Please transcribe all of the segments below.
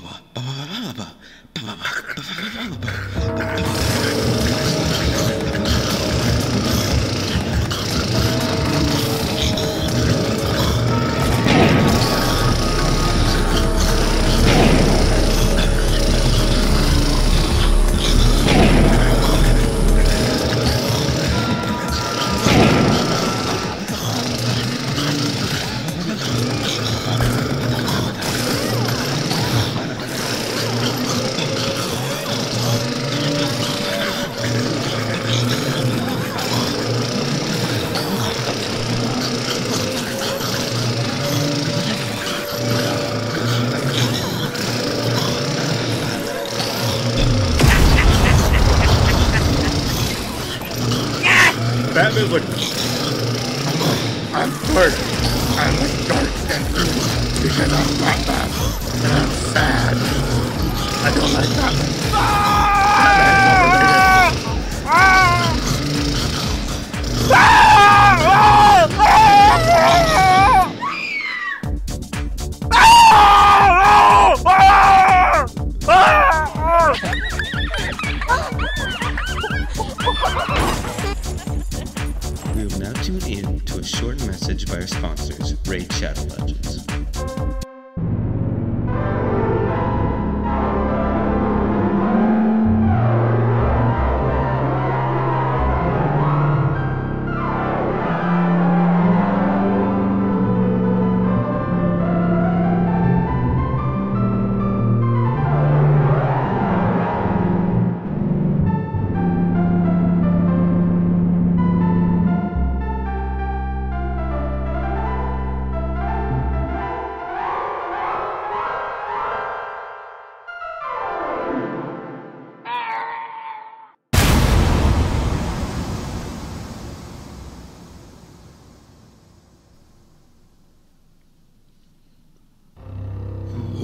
ばばばばば Batman's like, I'm hurt. I'm like dark and because I'm Batman. And I'm sad. I don't like Batman. Now tune in to a short message by our sponsors, Raid Shadow Legends.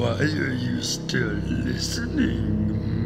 Why are you still listening?